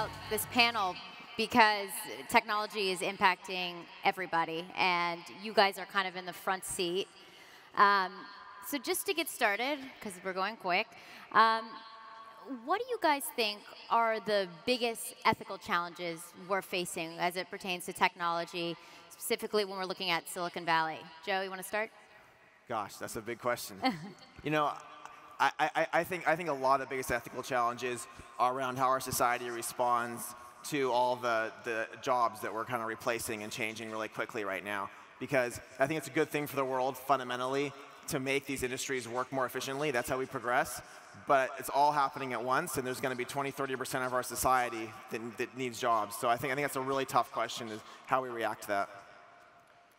about this panel because technology is impacting everybody, and you guys are kind of in the front seat. Um, so just to get started, because we're going quick, um, what do you guys think are the biggest ethical challenges we're facing as it pertains to technology, specifically when we're looking at Silicon Valley? Joe, you want to start? Gosh, that's a big question. you know, I, I, I, think, I think a lot of the biggest ethical challenges are around how our society responds to all the, the jobs that we're kind of replacing and changing really quickly right now. Because I think it's a good thing for the world fundamentally to make these industries work more efficiently. That's how we progress. But it's all happening at once, and there's going to be 20, 30% of our society that, that needs jobs. So I think, I think that's a really tough question is how we react to that.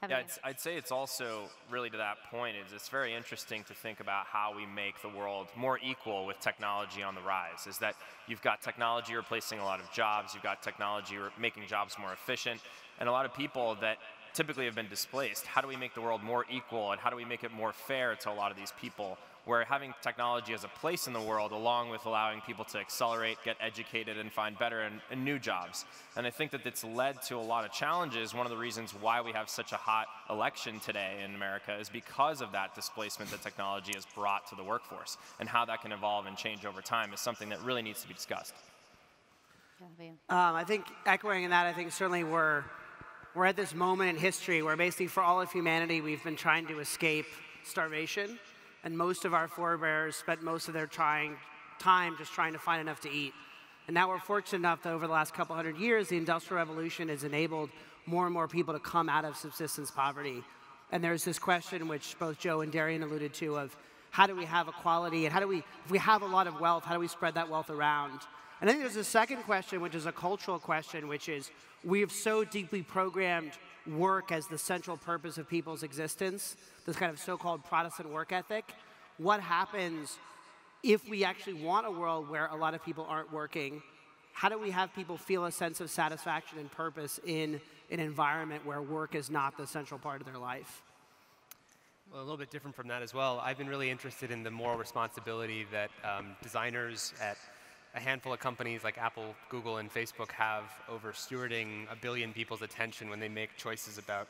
Yeah, I'd, I'd, say it's also really to that point is it's very interesting to think about how we make the world more equal with technology on the rise. Is that you've got technology replacing a lot of jobs, you've got technology making jobs more efficient, and a lot of people that typically have been displaced. How do we make the world more equal and how do we make it more fair to a lot of these people? Where having technology as a place in the world, along with allowing people to accelerate, get educated, and find better and, and, new jobs. And I think that it's led to a lot of challenges. One of the reasons why we have such a hot election today in America is because of that displacement that technology has brought to the workforce. And how that can evolve and change over time is something that really needs to be discussed. Um, I think echoing in that, I think certainly we're, we're at this moment in history where basically for all of humanity, we've been trying to escape starvation and most of our forebears spent most of their trying, time just trying to find enough to eat. And now we're fortunate enough that over the last couple hundred years, the Industrial Revolution has enabled more and more people to come out of subsistence poverty. And there's this question, which both Joe and Darian alluded to, of how do we have equality, and how do we, if we have a lot of wealth, how do we spread that wealth around? And I think there's a second question, which is a cultural question, which is we have so deeply programmed work as the central purpose of people's existence, this kind of so-called Protestant work ethic. What happens if we actually want a world where a lot of people aren't working? How do we have people feel a sense of satisfaction and purpose in an environment where work is not the central part of their life? Well, a little bit different from that as well. I've been really interested in the moral responsibility that um, designers at a handful of companies like Apple, Google, and Facebook have over stewarding a billion people's attention when they make choices about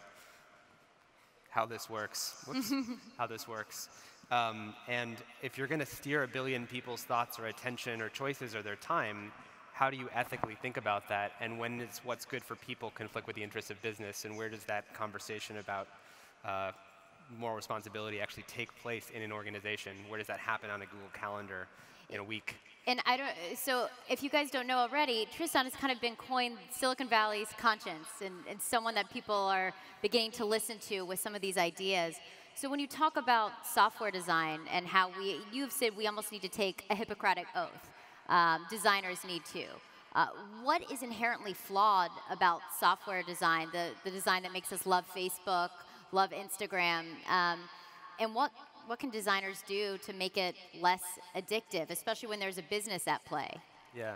how this works. Whoops, how this works. Um, and if you're going to steer a billion people's thoughts or attention or choices or their time, how do you ethically think about that? And when is what's good for people conflict with the interests of business? And where does that conversation about uh, moral responsibility actually take place in an organization? Where does that happen on a Google Calendar in a week? And I don't, so if you guys don't know already, Tristan has kind of been coined Silicon Valley's conscience and, and someone that people are beginning to listen to with some of these ideas. So when you talk about software design and how we, you've said we almost need to take a Hippocratic oath. Um, designers need to. Uh, what is inherently flawed about software design, the, the design that makes us love Facebook, love Instagram, um, and what what can designers do to make it less addictive, especially when there's a business at play? Yeah.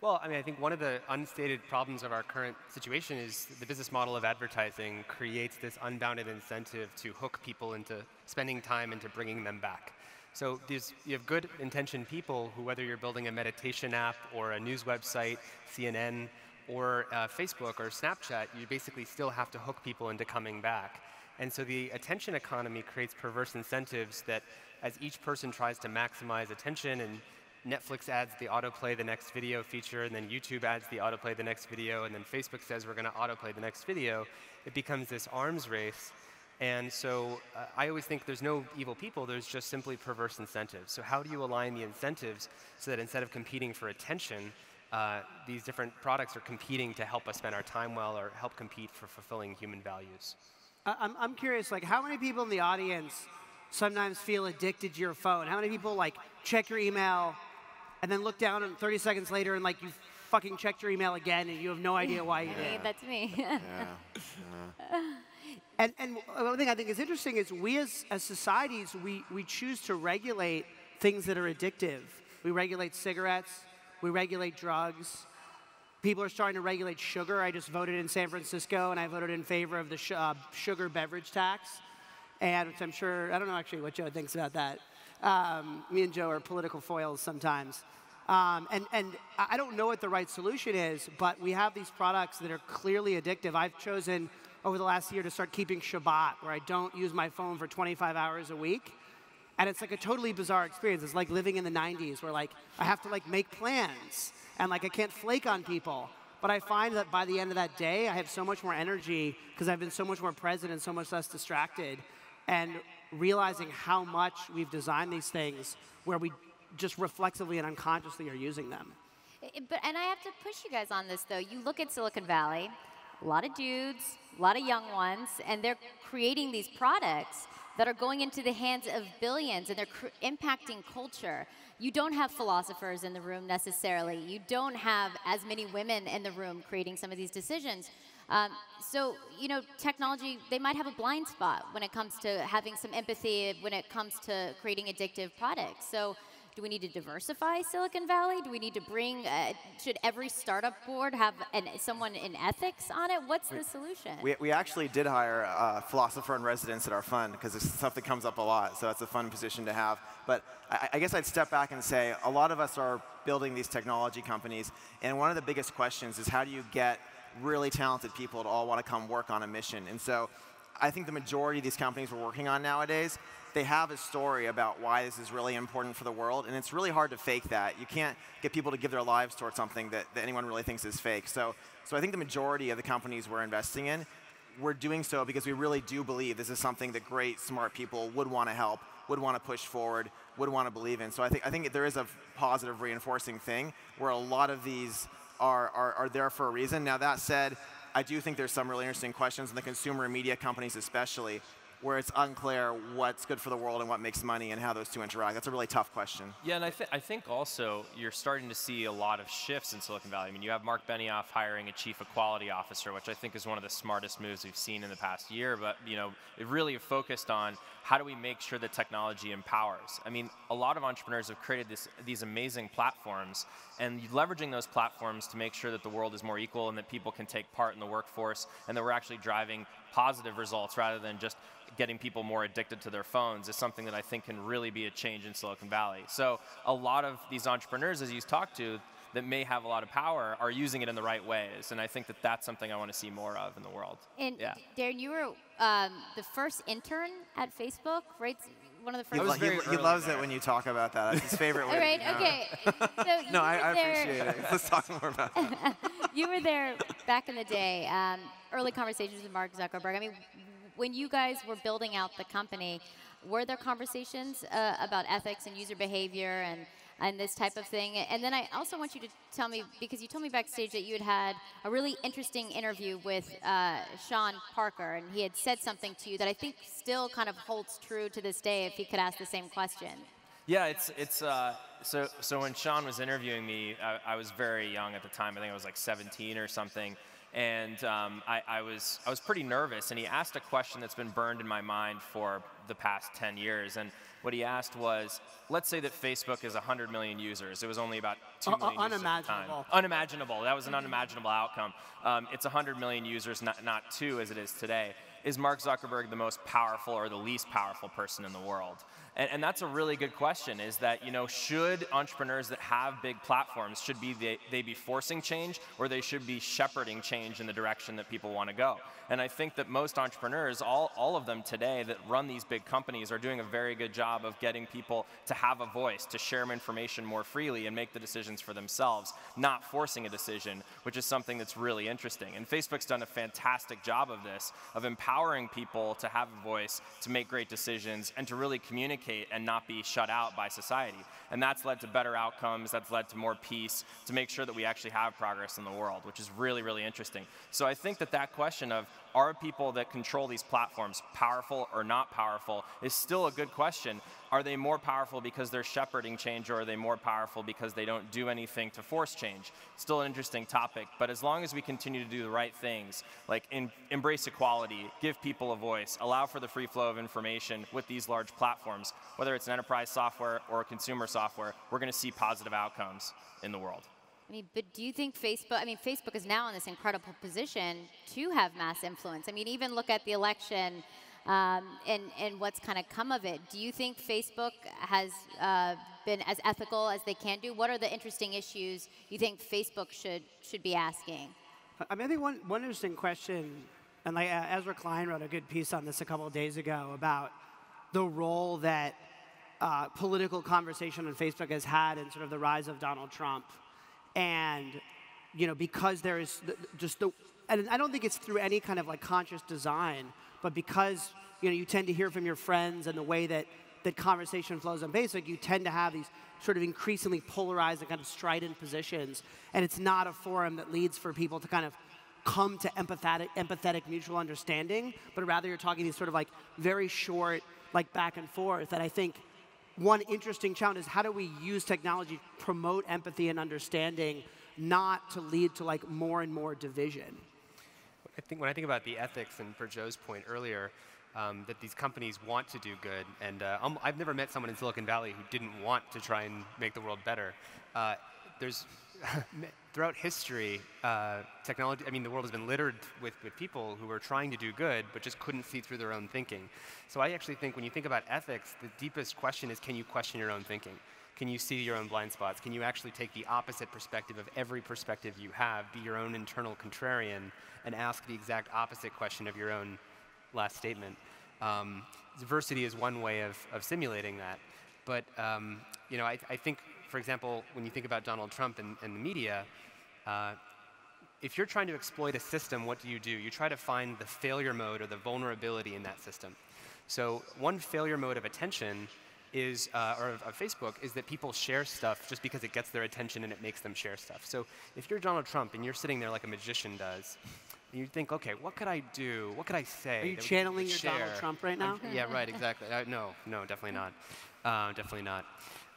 Well, I mean, I think one of the unstated problems of our current situation is the business model of advertising creates this unbounded incentive to hook people into spending time into bringing them back. So these, you have good intentioned people who, whether you're building a meditation app or a news website, CNN, or uh, Facebook or Snapchat, you basically still have to hook people into coming back. And so the attention economy creates perverse incentives that as each person tries to maximize attention and Netflix adds the autoplay the next video feature, and then YouTube adds the autoplay the next video, and then Facebook says we're going to autoplay the next video, it becomes this arms race. And so uh, I always think there's no evil people, there's just simply perverse incentives. So how do you align the incentives so that instead of competing for attention, uh, these different products are competing to help us spend our time well or help compete for fulfilling human values? I'm, I'm curious, like, how many people in the audience sometimes feel addicted to your phone? How many people, like, check your email and then look down and 30 seconds later and, like, you fucking checked your email again and you have no idea why you did? That's me. yeah. yeah. And, and one thing I think is interesting is we as, as societies, we, we choose to regulate things that are addictive. We regulate cigarettes, we regulate drugs, People are starting to regulate sugar. I just voted in San Francisco, and I voted in favor of the sh uh, sugar beverage tax, and which I'm sure I don't know actually what Joe thinks about that. Um, me and Joe are political foils sometimes. Um, and, and I don't know what the right solution is, but we have these products that are clearly addictive. I've chosen over the last year to start keeping Shabbat, where I don't use my phone for 25 hours a week. And it's like a totally bizarre experience. It's like living in the 90s where like I have to like make plans and like I can't flake on people. But I find that by the end of that day, I have so much more energy because I've been so much more present and so much less distracted. And realizing how much we've designed these things where we just reflexively and unconsciously are using them. But, and I have to push you guys on this though. You look at Silicon Valley, a lot of dudes, a lot of young ones, and they're creating these products that are going into the hands of billions and they're impacting culture. You don't have philosophers in the room necessarily. You don't have as many women in the room creating some of these decisions. Um, so, you know, technology, they might have a blind spot when it comes to having some empathy, when it comes to creating addictive products. So, do we need to diversify Silicon Valley? Do we need to bring, uh, should every startup board have an, someone in ethics on it? What's we, the solution? We, we actually did hire a philosopher in residence at our fund because it's stuff that comes up a lot, so that's a fun position to have. But I, I guess I'd step back and say a lot of us are building these technology companies, and one of the biggest questions is how do you get really talented people to all want to come work on a mission? And so I think the majority of these companies we're working on nowadays they have a story about why this is really important for the world, and it's really hard to fake that. You can't get people to give their lives towards something that, that anyone really thinks is fake. So, so I think the majority of the companies we're investing in, we're doing so because we really do believe this is something that great, smart people would want to help, would want to push forward, would want to believe in. So I think, I think there is a positive reinforcing thing where a lot of these are, are, are there for a reason. Now, that said, I do think there's some really interesting questions in the consumer media companies especially where it's unclear what's good for the world and what makes money and how those two interact? That's a really tough question. Yeah, and I, th- I think also you're starting to see a lot of shifts in Silicon Valley. I mean, you have Mark Benioff hiring a chief equality officer, which I think is one of the smartest moves we've seen in the past year. But you know, it really focused on how do we make sure that technology empowers? I mean, a lot of entrepreneurs have created this, these amazing platforms, and leveraging those platforms to make sure that the world is more equal and that people can take part in the workforce, and that we're actually driving positive results rather than just getting people more addicted to their phones is something that I think can really be a change in Silicon Valley. So a lot of these entrepreneurs, as you talk to, that may have a lot of power are using it in the right ways. And I think that that's something I want to see more of in the world. And yeah. Darian, you were um, the first intern at Facebook, right? One of the first. He, he, he loves there. it when you talk about that. That's his favorite word. right. Okay. So no, I, I appreciate it. Let's talk more about that. you were there back in the day. Um, early conversations with Mark Zuckerberg. I mean, when you guys were building out the company, were there conversations uh, about ethics and user behavior and and this type of thing. And then I also want you to tell me, because you told me backstage that you had had a really interesting interview with uh, Sean Parker, and he had said something to you that I think still kind of holds true to this day if he could ask the same question. Yeah, it's, it's uh, so, so when Sean was interviewing me, I, I was very young at the time. I think I was like 17 or something and um, I, I, was, I was pretty nervous. And he asked a question that's been burned in my mind for the past 10 years. And what he asked was, let's say that Facebook is 100 million users. It was only about 2 uh, million uh, unimaginable. Unimaginable. That was an unimaginable outcome. Um, it's 100 million users, not, not two as it is today. Is Mark Zuckerberg the most powerful or the least powerful person in the world? And, and, that's a really good question is that, you know, should entrepreneurs that have big platforms, should be they, they be forcing change or they should be shepherding change in the direction that people want to go? And I think that most entrepreneurs, all, all of them today that run these big companies are doing a very good job of getting people to have a voice, to share information more freely and make the decisions for themselves, not forcing a decision, which is something that's really interesting. And Facebook's done a fantastic job of this, of empowering people to have a voice, to make great decisions, and to really communicate and not be shut out by society. And that's led to better outcomes, that's led to more peace, to make sure that we actually have progress in the world, which is really, really interesting. So I think that that question of are people that control these platforms powerful or not powerful is still a good question. Are they more powerful because they're shepherding change or are they more powerful because they don't do anything to force change? Still an interesting topic, but as long as we continue to do the right things, like in, embrace equality, give people a voice, allow for the free flow of information with these large platforms, whether it's an enterprise software or consumer software, we're going to see positive outcomes in the world. I mean, but do you think Facebook, I mean, Facebook is now in this incredible position to have mass influence. I mean, even look at the election um, and, and what's kind of come of it. Do you think Facebook has uh, been as ethical as they can do? What are the interesting issues you think Facebook should, should be asking? I mean, I think one, one interesting question, and like uh, Ezra Klein wrote a good piece on this a couple of days ago about the role that uh, political conversation on Facebook has had in sort of the rise of Donald Trump. And, you know, because there is just the, and I don't think it's through any kind of like conscious design, but because, you know, you tend to hear from your friends and the way that, that conversation flows on Facebook, you tend to have these sort of increasingly polarized and kind of strident positions. And it's not a forum that leads for people to kind of come to empathetic, empathetic mutual understanding, but rather you're talking these sort of like very short, like back and forth. And I think one interesting challenge is how do we use technology to promote empathy and understanding, not to lead to like more and more division. I think when I think about the ethics, and for Joe's point earlier, um, that these companies want to do good, and uh, um, I've never met someone in Silicon Valley who didn't want to try and make the world better. Uh, there's throughout history, uh, technology, I mean, the world has been littered with, with people who were trying to do good, but just couldn't see through their own thinking. So I actually think when you think about ethics, the deepest question is can you question your own thinking? Can you see your own blind spots? Can you actually take the opposite perspective of every perspective you have, be your own internal contrarian, and ask the exact opposite question of your own last statement? Um, diversity is one way of, of simulating that. But um, you know, I, I think for example, when you think about Donald Trump and, and the media, uh, if you're trying to exploit a system, what do you do? You try to find the failure mode or the vulnerability in that system. So one failure mode of attention is, uh, or of, of, Facebook, is that people share stuff just because it gets their attention and it makes them share stuff. So if you're Donald Trump and you're sitting there like a magician does, and you think, okay, what could I do? What could I say? Are you channeling your Donald Trump right now? Yeah, right, exactly. Uh, no, no, definitely not. Uh, definitely not.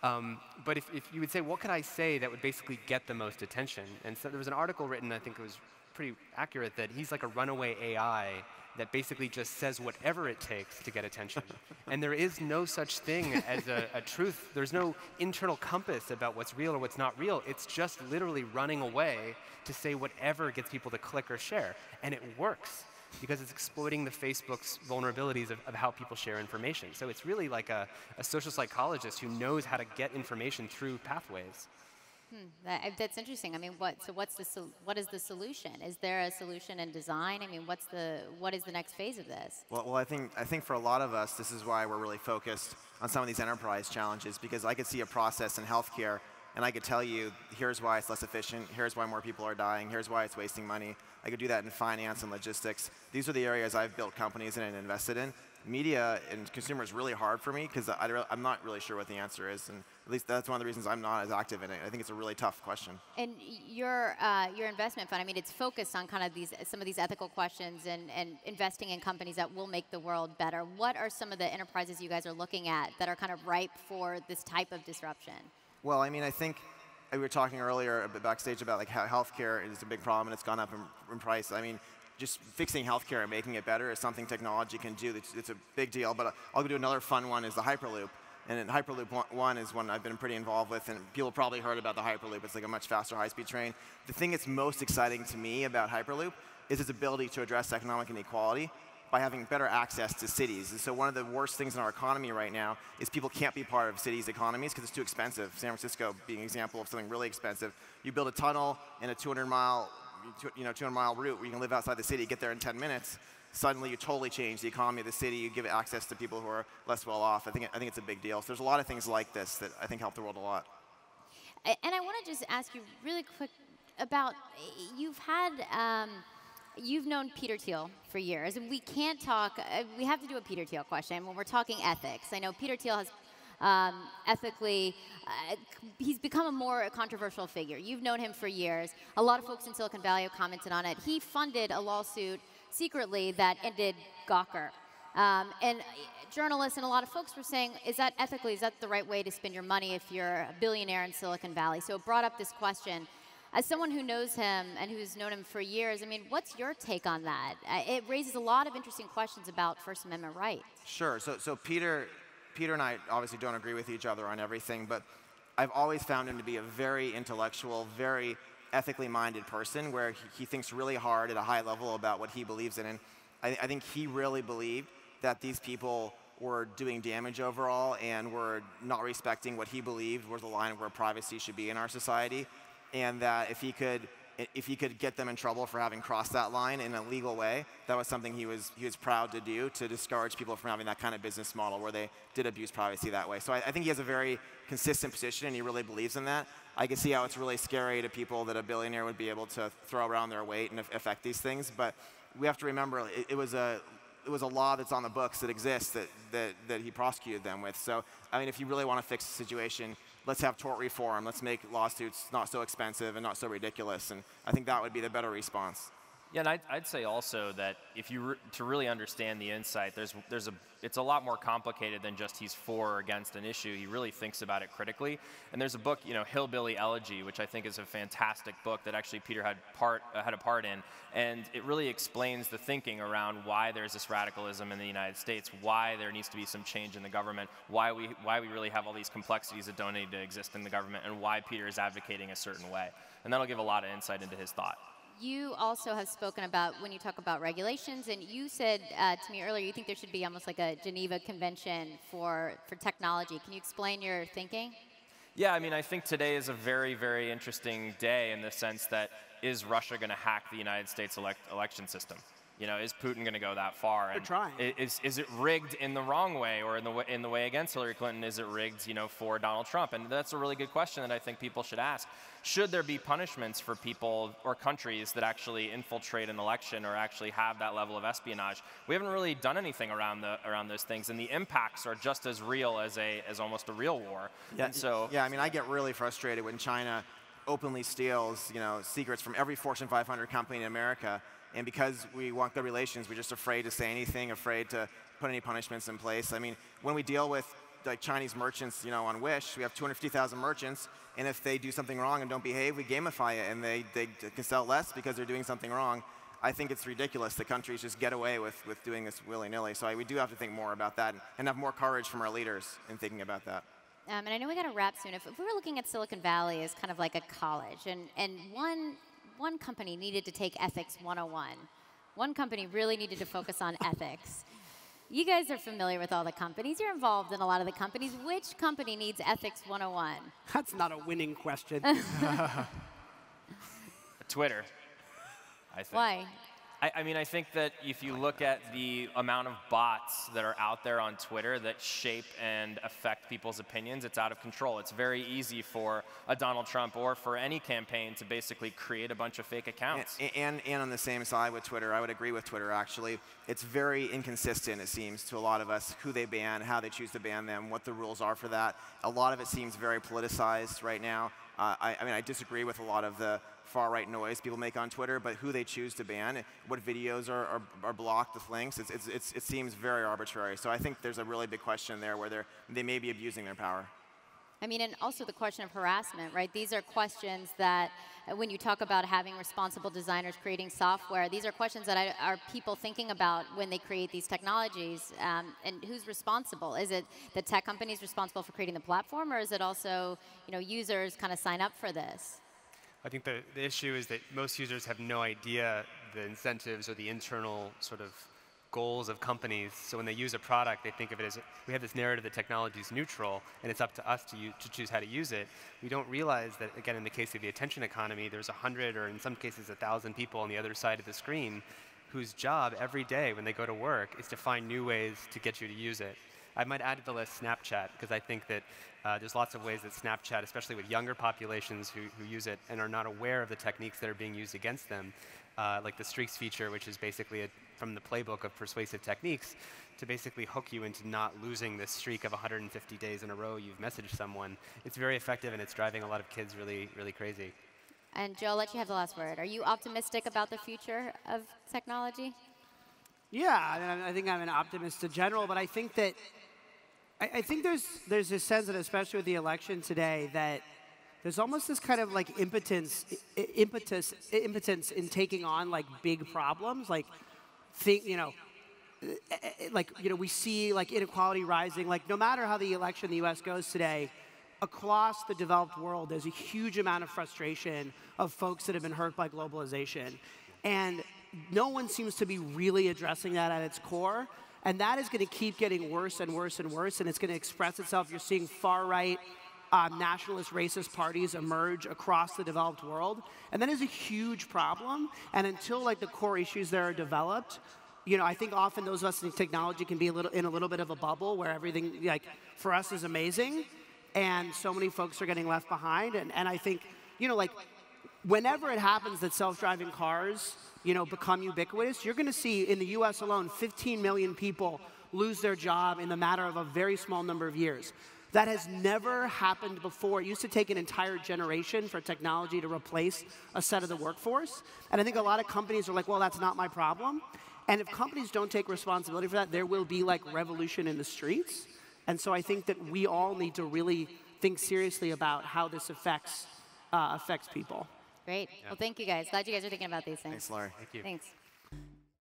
Um, but if, if you would say, what could I say that would basically get the most attention? And so there was an article written, I think it was pretty accurate, that he's like a runaway AI that basically just says whatever it takes to get attention. and there is no such thing as a, a, truth. There's no internal compass about what's real or what's not real. It's just literally running away to say whatever gets people to click or share. And it works because it's exploiting the Facebook's vulnerabilities of, of how people share information. So it's really like a, a, social psychologist who knows how to get information through pathways. Hmm, that, that's interesting. I mean, what? So, what's the what is the solution? Is there a solution in design? I mean, what's the what is the next phase of this? Well, well, I think I think for a lot of us, this is why we're really focused on some of these enterprise challenges because I could see a process in healthcare and I could tell you, here's why it's less efficient, here's why more people are dying, here's why it's wasting money. I could do that in finance and logistics. These are the areas I've built companies in and invested in. Media and consumer is really hard for me because I'm not really sure what the answer is, and at least that's one of the reasons I'm not as active in it. I think it's a really tough question. And your uh, your investment fund, I mean, it's focused on kind of these some of these ethical questions and, and investing in companies that will make the world better. What are some of the enterprises you guys are looking at that are kind of ripe for this type of disruption? Well, I mean, I think we were talking earlier backstage about like how healthcare is a big problem and it's gone up in, in price. I mean, just fixing healthcare and making it better is something technology can do. It's, it's a big deal. But I'll do another fun one is the Hyperloop. And Hyperloop 1 is one I've been pretty involved with, and people probably heard about the Hyperloop. It's like a much faster high-speed train. The thing that's most exciting to me about Hyperloop is its ability to address economic inequality by having better access to cities. And so one of the worst things in our economy right now is people can't be part of cities' economies because it's too expensive. San Francisco being an example of something really expensive. You build a tunnel in a 200 mile, you know, 200 mile route where you can live outside the city, get there in 10 minutes. Suddenly, you totally change the economy of the city. You give it access to people who are less well off. I think, I think it's a big deal. So there's a lot of things like this that I think help the world a lot. And I want to just ask you really quick about you've had. Um, you've known Peter Thiel for years, and we can't talk, uh, we have to do a Peter Thiel question when we're talking ethics. I know Peter Thiel has um, ethically, uh, he's become a more controversial figure. You've known him for years. A lot of folks in Silicon Valley have commented on it. He funded a lawsuit secretly that ended Gawker. Um, and journalists and a lot of folks were saying, is that ethically, is that the right way to spend your money if you're a billionaire in Silicon Valley? So it brought up this question as someone who knows him and who's known him for years, I mean, what's your take on that? Uh, it raises a lot of interesting questions about First Amendment rights. Sure. So, so Peter, Peter and I obviously don't agree with each other on everything, but I've always found him to be a very intellectual, very ethically minded person where he, he thinks really hard at a high level about what he believes in. And I, I think he really believed that these people were doing damage overall and were not respecting what he believed was the line where privacy should be in our society, and that if he could if he could get them in trouble for having crossed that line in a legal way, that was something he was, he was proud to do to discourage people from having that kind of business model where they did abuse privacy that way. So I, I think he has a very consistent position and he really believes in that. I can see how it's really scary to people that a billionaire would be able to throw around their weight and affect these things, but we have to remember it, it was a it was a law that's on the books that exists that, that, that he prosecuted them with. So, I mean, if you really want to fix the situation, let's have tort reform. Let's make lawsuits not so expensive and not so ridiculous. And I think that would be the better response. Yeah, and I'd, I'd say also that if you re to really understand the insight, there's there's a it's a lot more complicated than just he's for or against an issue. He really thinks about it critically. And there's a book, you know, Hillbilly Elegy, which I think is a fantastic book that actually Peter had part uh, had a part in, and it really explains the thinking around why there's this radicalism in the United States, why there needs to be some change in the government, why we why we really have all these complexities that don't need to exist in the government, and why Peter is advocating a certain way. And that'll give a lot of insight into his thought you also have spoken about when you talk about regulations, and you said uh, to me earlier you think there should be almost like a Geneva Convention for, for technology. Can you explain your thinking? Yeah, I mean, I think today is a very, very interesting day in the sense that is Russia going to hack the United States elect election system? You know, is Putin going to go that far? They're trying. Is, is it rigged in the wrong way or in the way, in the way against Hillary Clinton? Is it rigged, you know, for Donald Trump? And that's a really good question that I think people should ask. Should there be punishments for people or countries that actually infiltrate an election or actually have that level of espionage? We haven't really done anything around the around those things, and the impacts are just as real as a as almost a real war. Yeah, and so yeah, I mean, I get really frustrated when China openly steals, you know, secrets from every Fortune 500 company in America and because we want good relations, we're just afraid to say anything, afraid to put any punishments in place. I mean, when we deal with like Chinese merchants, you know, on Wish, we have 250,000 merchants, and if they do something wrong and don't behave, we gamify it, and they, they can sell less because they're doing something wrong. I think it's ridiculous that countries just get away with, with doing this willy-nilly. So I, we do have to think more about that and, have more courage from our leaders in thinking about that. Um, and I know we got to wrap soon. If, if we were looking at Silicon Valley as kind of like a college, and, and one one company needed to take Ethics 101. One company really needed to focus on ethics. You guys are familiar with all the companies. You're involved in a lot of the companies. Which company needs Ethics 101? That's not a winning question. Twitter, I think. Why? I, I, mean, I think that if you look at the amount of bots that are out there on Twitter that shape and affect people's opinions, it's out of control. It's very easy for a Donald Trump or for any campaign to basically create a bunch of fake accounts. And, and, and on the same side with Twitter, I would agree with Twitter actually. It's very inconsistent, it seems, to a lot of us who they ban, how they choose to ban them, what the rules are for that. A lot of it seems very politicized right now. Uh, I, I mean, I disagree with a lot of the far right noise people make on Twitter, but who they choose to ban, what videos are, are, are blocked with links, it's, it's, it's, it seems very arbitrary. So I think there's a really big question there where they may be abusing their power. I mean, and also the question of harassment, right? These are questions that, uh, when you talk about having responsible designers creating software, these are questions that I, are people thinking about when they create these technologies. Um, and who's responsible? Is it the tech companies responsible for creating the platform, or is it also, you know, users kind of sign up for this? I think the, the issue is that most users have no idea the incentives or the internal sort of goals of companies. So when they use a product, they think of it as we have this narrative that technology is neutral and it's up to us to, use, to choose how to use it. We don't realize that, again, in the case of the attention economy, there's 100 or in some cases 1,000 people on the other side of the screen whose job every day when they go to work is to find new ways to get you to use it. I might add to the list Snapchat because I think that uh, there's lots of ways that Snapchat, especially with younger populations who, who use it and are not aware of the techniques that are being used against them, uh, like the streaks feature, which is basically a, from the playbook of persuasive techniques, to basically hook you into not losing this streak of 150 days in a row you've messaged someone. It's very effective and it's driving a lot of kids really, really crazy. And Joe, I'll let you have the last word. Are you optimistic about the future of technology? Yeah, I, mean, I think I'm an optimist in general, but I think that I, I think there's there's a sense that, especially with the election today, that there's almost this kind of like impotence, impetus, impotence in taking on like big problems, like think, you know, eh, eh, eh, like you know, we see like inequality rising. Like no matter how the election in the U.S. goes today, across the developed world, there's a huge amount of frustration of folks that have been hurt by globalization, and no one seems to be really addressing that at its core. And that is going to keep getting worse and worse and worse, and it's going to express itself. You're seeing far right um, nationalist racist parties emerge across the developed world. And that is a huge problem. And until like the core issues there are developed, you know, I think often those of us in technology can be a little in a little bit of a bubble where everything like for us is amazing and so many folks are getting left behind. And, and I think, you know, like whenever it happens that self-driving cars, you know, become ubiquitous, you're going to see in the U.S. alone 15 million people lose their job in the matter of a very small number of years. That has never happened before. It used to take an entire generation for technology to replace a set of the workforce. And I think a lot of companies are like, well, that's not my problem. And if companies don't take responsibility for that, there will be like revolution in the streets. And so I think that we all need to really think seriously about how this affects, uh, affects people. Great. Yeah. Well, thank you guys. Glad you guys are thinking about these things. Thanks, Laurie. Thank you. Thanks.